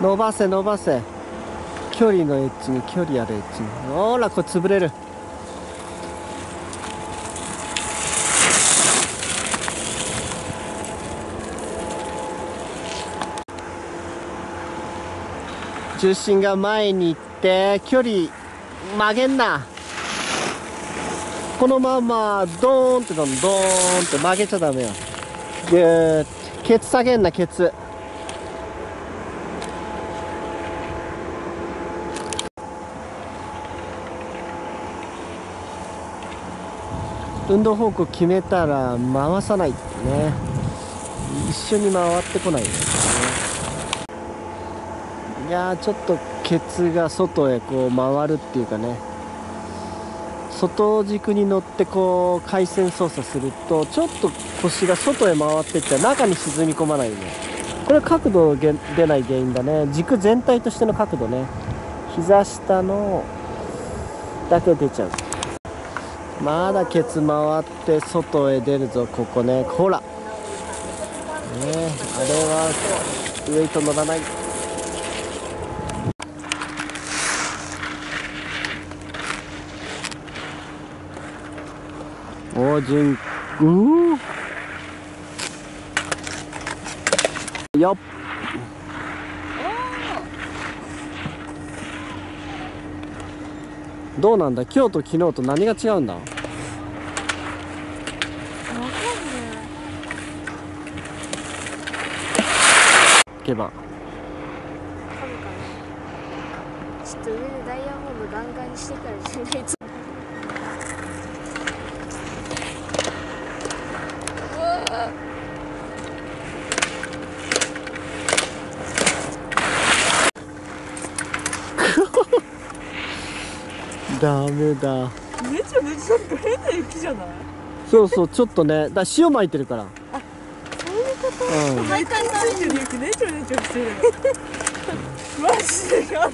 伸ばせ伸ばせ。距離のエッジに距離あるエッジに。ほらこれ潰れる。重心が前に行って距離曲げんな。このままドーンってドーンって曲げちゃダメよ。ぐーっケツ下げんなケツ。運動方向決めたら回さないってね。一緒に回ってこないよね。いやちょっとケツが外へこう回るっていうかね。外軸に乗ってこう回旋操作するとちょっと腰が外へ回っていって中に沈み込まないね。これ角度げ出ない原因だね。軸全体としての角度ね。膝下のだけ出ちゃう。まだケツ回って外へ出るぞここね。ほら。ねあれはウエイト乗らない。おじんうー。よっ。どうなんだ？今日と昨日と何が違うんだ？わかんない。けば。ちょっと上でダイヤモンドガンガンにしてからじゃないとダメだ。めちゃめちゃ変な雪じゃない？そうそうちょっとねだ塩撒いてるから。そういうこと？うん。毎回ついてる雪ねちょねちょしてる。マジでやだ